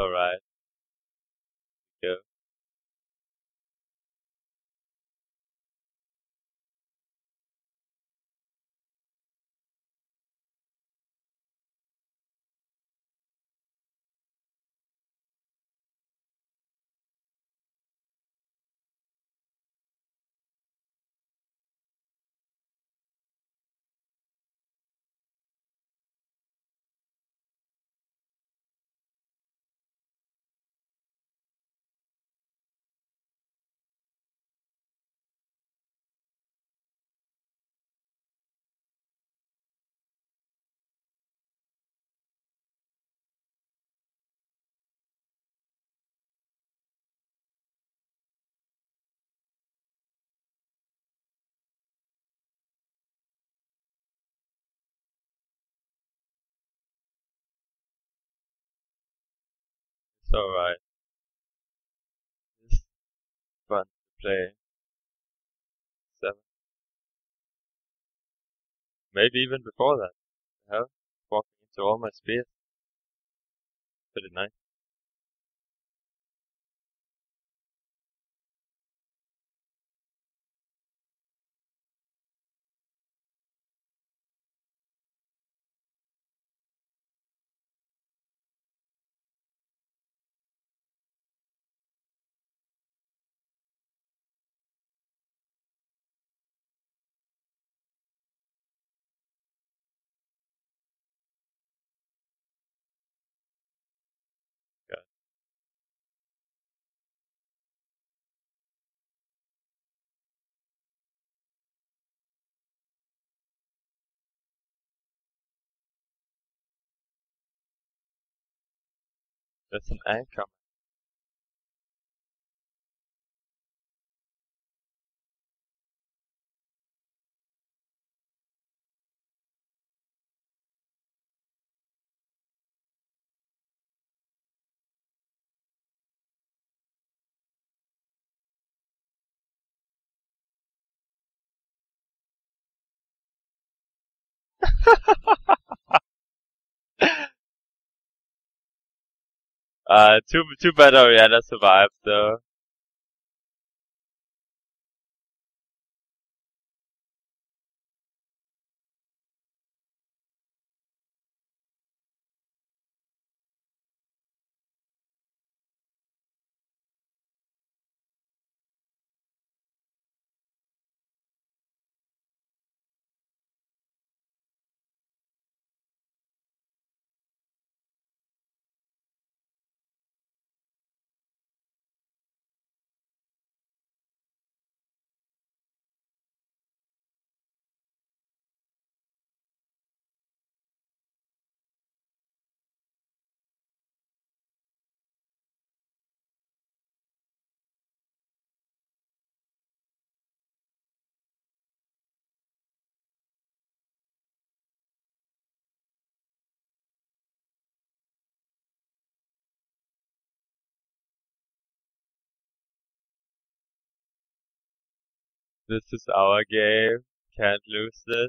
alright. Go. It's alright. It's fun to play. Seven. Maybe even before that. Hell, walking into all my spears. Pretty nice. There's an anchor. Uh, too too bad Orianna survived though. This is our game. Can't lose this.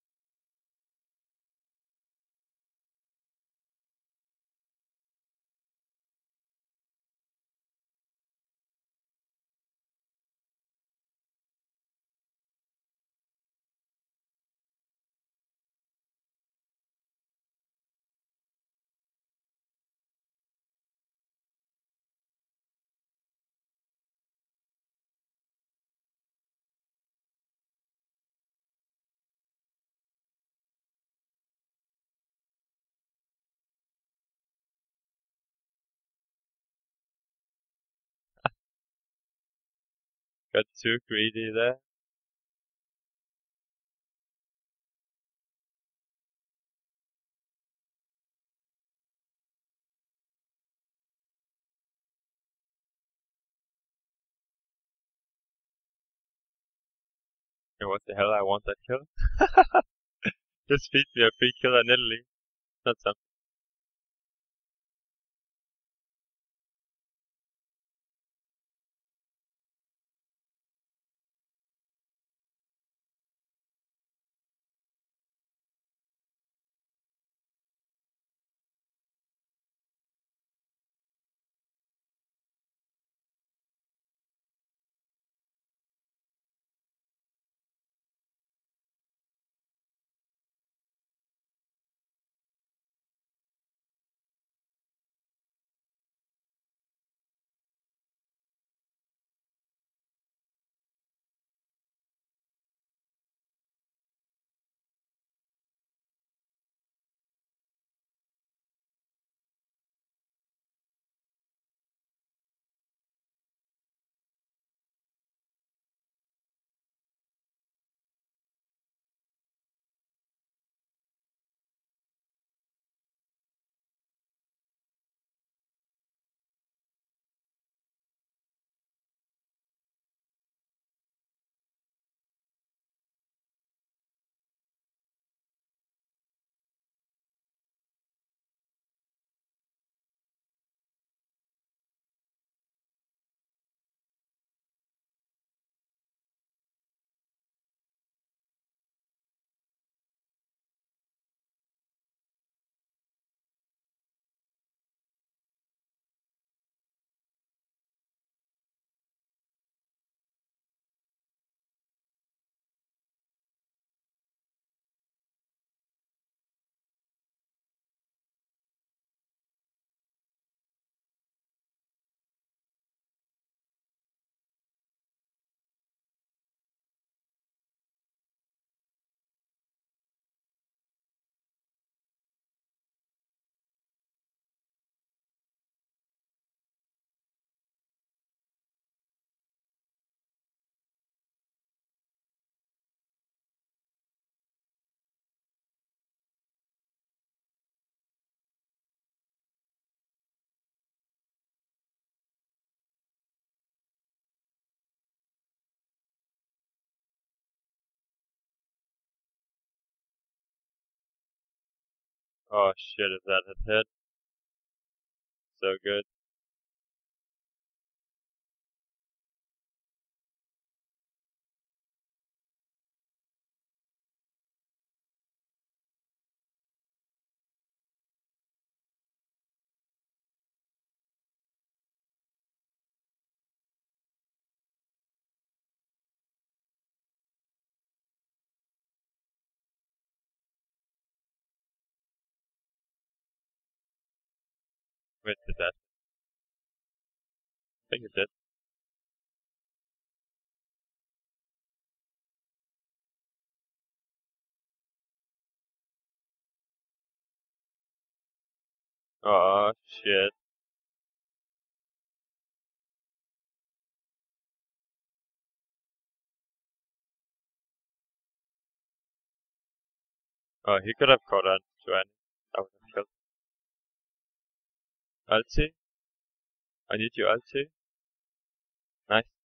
Got too greedy there. And what the hell I want that kill? Just feed me a free kill in Italy. Not something. Oh shit, if that had hit. So good. Wait, did that? I think it did. Oh shit. Oh, he could have caught on to any. I would have killed. Ulti? I need your ulti. Nice.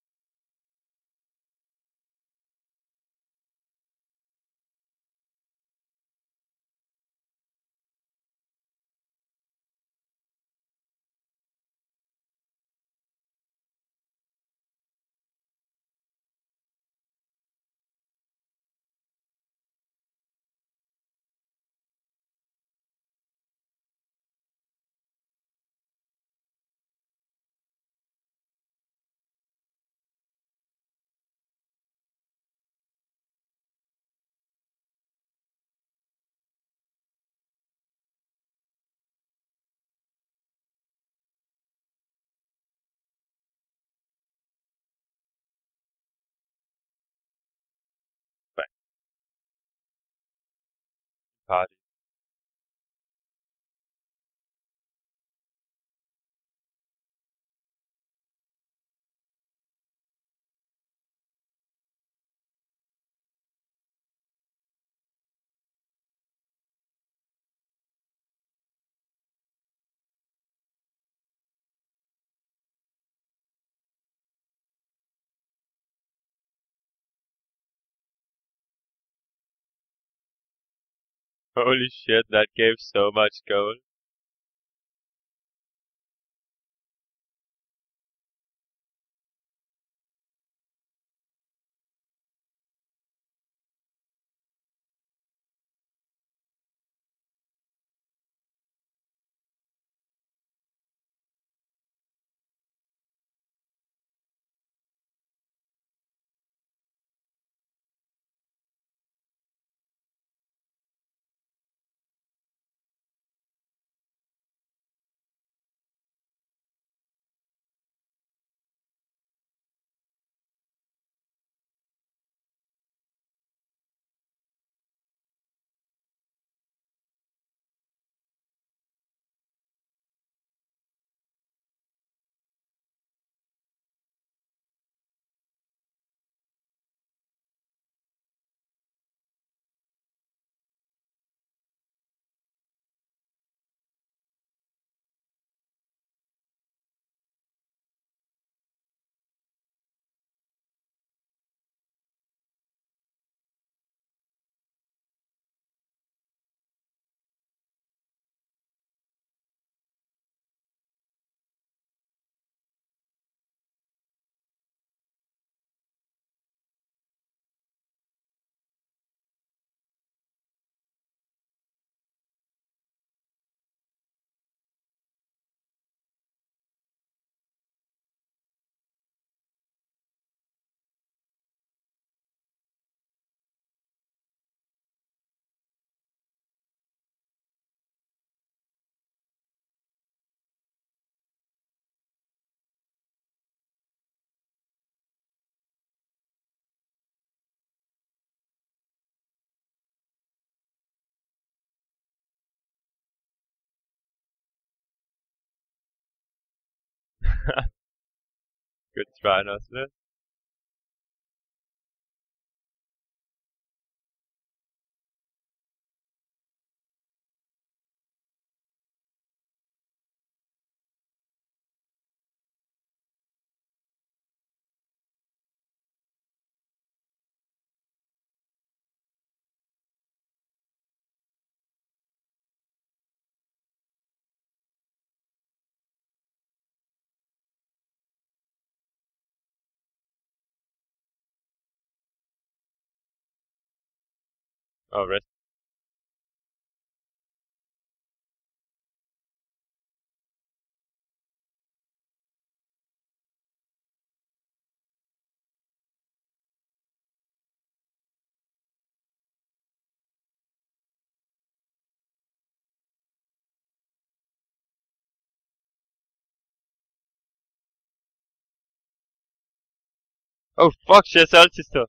Party. Holy shit, that gave so much gold. Good try, Nosler. Oh, rest. Oh fuck, she has still.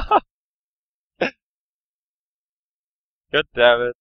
God damn it.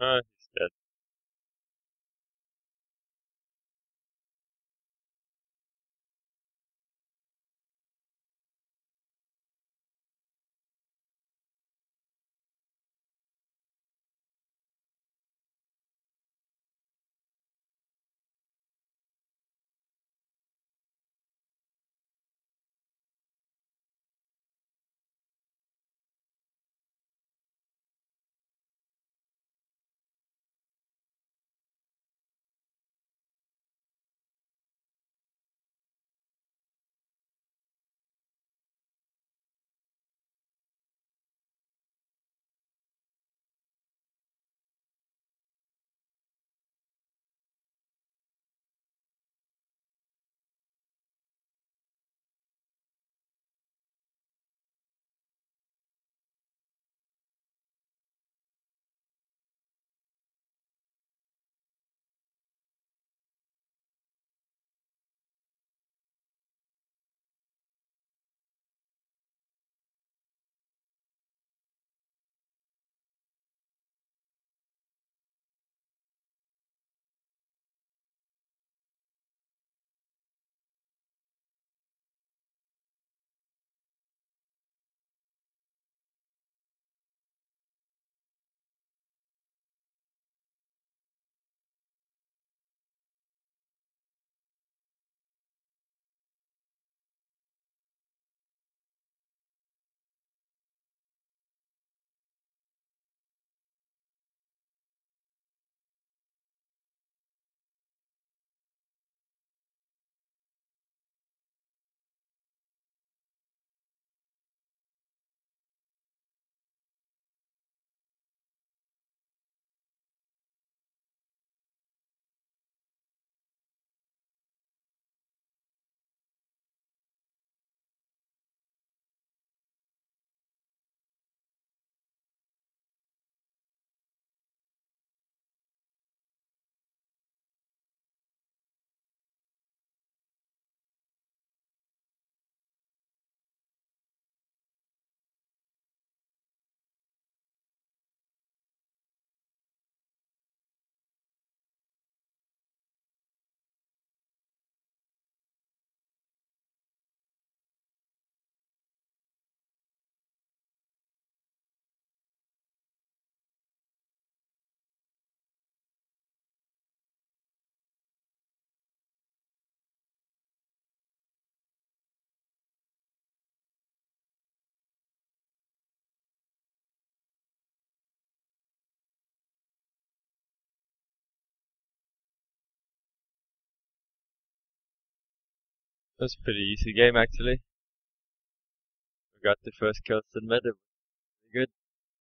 Oh, he's dead. Was a pretty easy game actually. We got the first kills in mid,